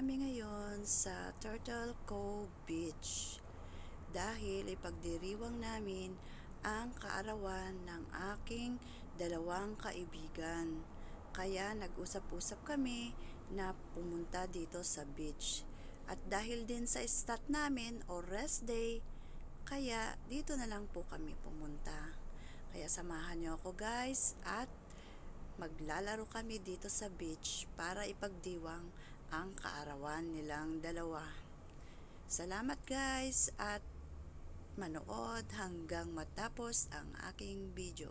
kami ngayon sa Turtle Cove Beach dahil ipagdiriwang namin ang kaarawan ng aking dalawang kaibigan. Kaya nag-usap-usap kami na pumunta dito sa beach. At dahil din sa start namin o rest day, kaya dito na lang po kami pumunta. Kaya samahan niyo ako guys at maglalaro kami dito sa beach para ipagdiwang ang kaarawan nilang dalawa. Salamat guys at manood hanggang matapos ang aking video.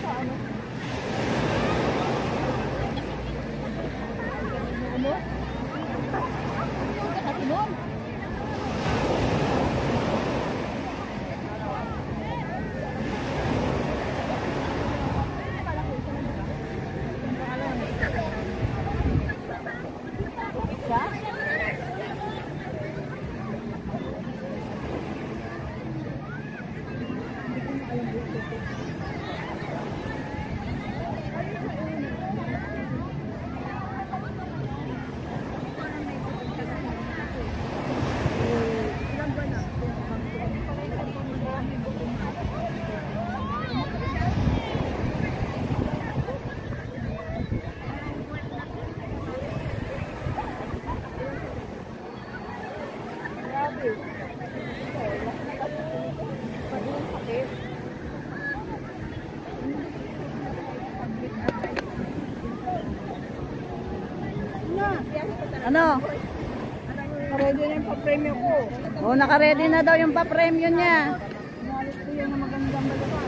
Thank you. Ano? Ready na yung pa-premyo ko. O, naka-ready na daw yung pa-premyo niya. Inalit ko yan na magandang dalawa.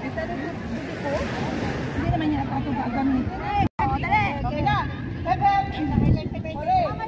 Ito rin ko. Hindi naman niya nakatubagan ni. Oo, dali. Okay na. Pepe. Ore. Ano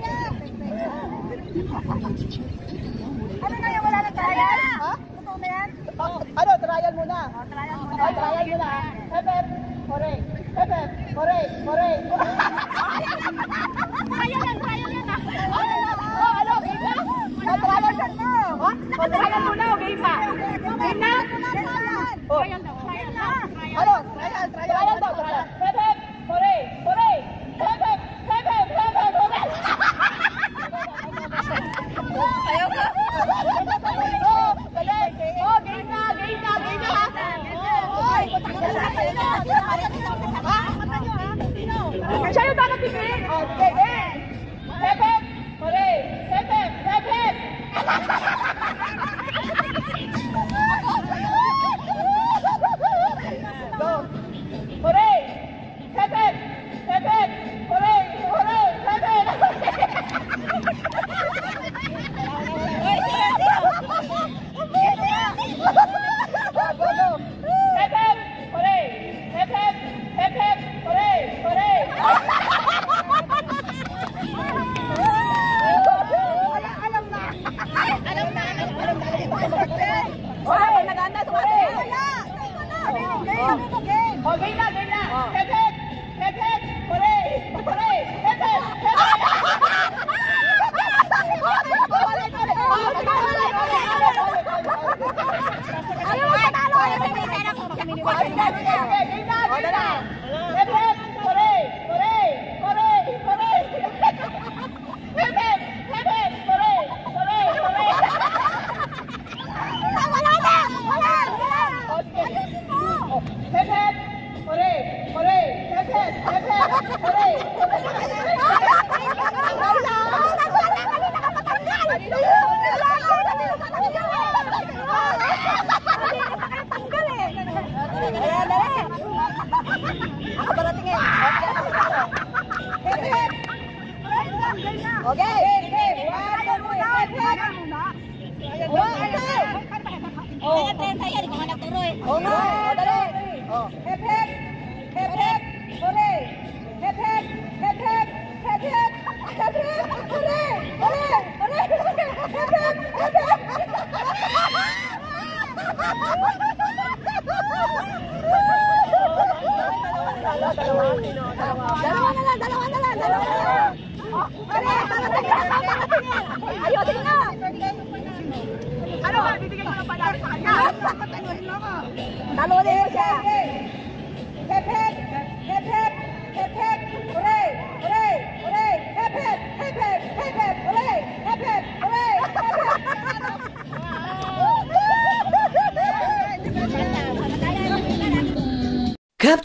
ha ha ha! Dalawa na lang, dalawa na lang, dalawa na lang. Dali, parating na, na. Ayusin na. Ano ba? Bibigyan ko ng palari sa kanya. Talo din mo siya.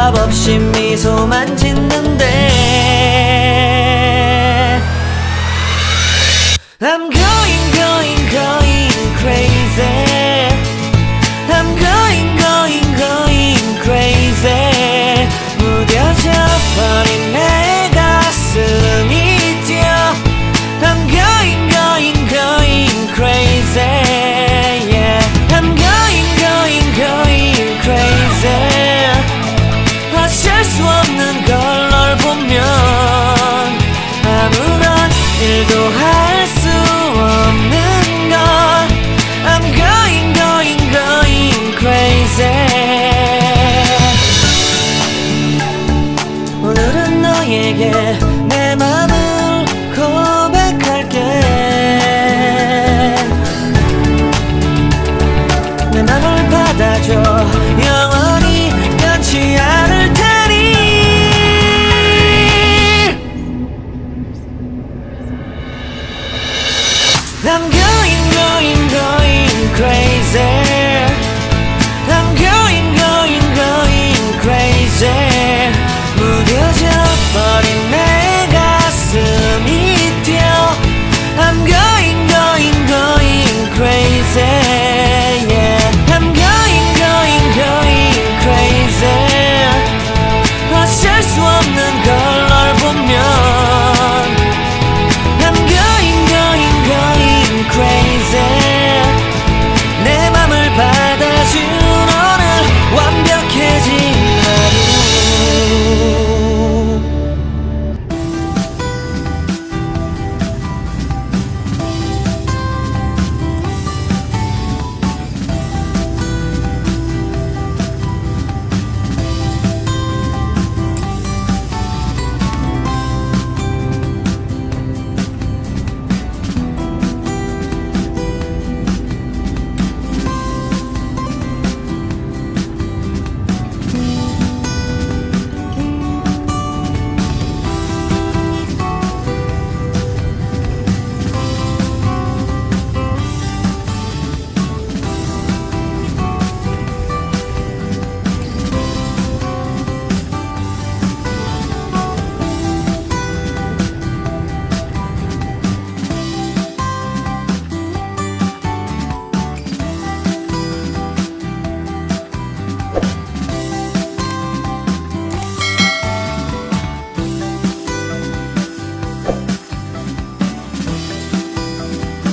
답 없이 미소만 짓는데 내게 내 맘을 고백할게. 내 맘을 받아줘. 영원히 변치 않을 테니. 남겨 going going going crazy.